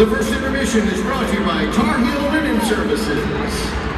The first intermission is brought to you by Tar Heel Linen Services.